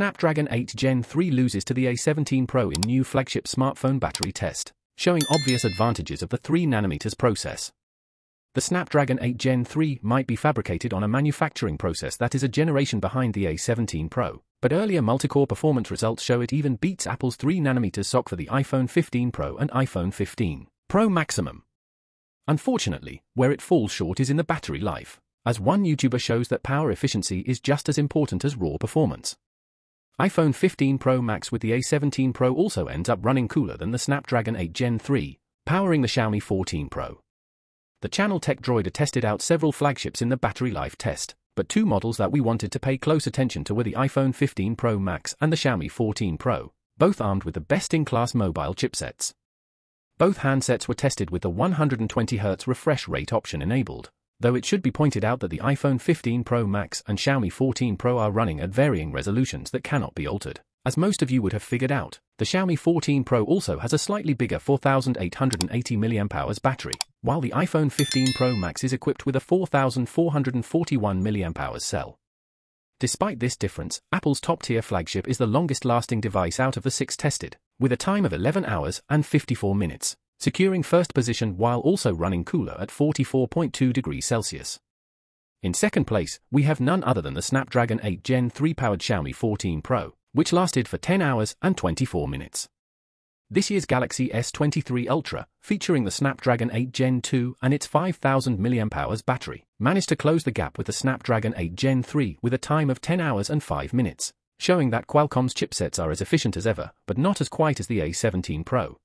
Snapdragon 8 Gen 3 loses to the A17 Pro in new flagship smartphone battery test, showing obvious advantages of the 3nm process. The Snapdragon 8 Gen 3 might be fabricated on a manufacturing process that is a generation behind the A17 Pro, but earlier multi-core performance results show it even beats Apple's 3nm SoC for the iPhone 15 Pro and iPhone 15 Pro Maximum. Unfortunately, where it falls short is in the battery life, as one YouTuber shows that power efficiency is just as important as raw performance. iPhone 15 Pro Max with the A17 Pro also ends up running cooler than the Snapdragon 8 Gen 3, powering the Xiaomi 14 Pro. The channel TechDroider tested out several flagships in the battery life test, but two models that we wanted to pay close attention to were the iPhone 15 Pro Max and the Xiaomi 14 Pro, both armed with the best-in-class mobile chipsets. Both handsets were tested with the 120Hz refresh rate option enabled, though it should be pointed out that the iPhone 15 Pro Max and Xiaomi 14 Pro are running at varying resolutions that cannot be altered. As most of you would have figured out, the Xiaomi 14 Pro also has a slightly bigger 4880 mAh battery, while the iPhone 15 Pro Max is equipped with a 4441 mAh cell. Despite this difference, Apple's top-tier flagship is the longest-lasting device out of the six tested, with a time of 11 hours and 54 minutes, securing first position while also running cooler at 44.2 degrees Celsius. In second place, we have none other than the Snapdragon 8 Gen 3 powered Xiaomi 14 Pro, which lasted for 10 hours and 24 minutes. This year's Galaxy S23 Ultra, featuring the Snapdragon 8 Gen 2 and its 5000 mAh battery, managed to close the gap with the Snapdragon 8 Gen 3 with a time of 10 hours and 5 minutes, showing that Qualcomm's chipsets are as efficient as ever, but not as quite as the A17 Pro.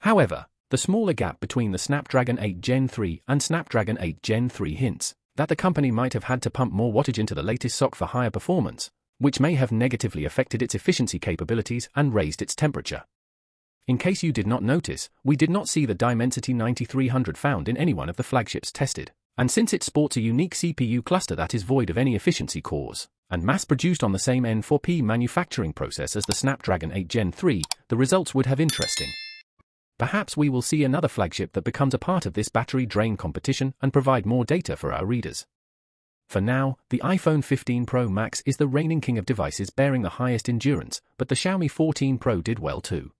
However, the smaller gap between the Snapdragon 8 Gen 3 and Snapdragon 8 Gen 3 hints that the company might have had to pump more wattage into the latest SoC for higher performance, which may have negatively affected its efficiency capabilities and raised its temperature. In case you did not notice, we did not see the Dimensity 9300 found in any one of the flagships tested, and since it sports a unique CPU cluster that is void of any efficiency cores, and mass-produced on the same N4P manufacturing process as the Snapdragon 8 Gen 3, the results would have interesting. Perhaps we will see another flagship that becomes a part of this battery drain competition and provide more data for our readers. For now, the iPhone 15 Pro Max is the reigning king of devices bearing the highest endurance, but the Xiaomi 14 Pro did well too.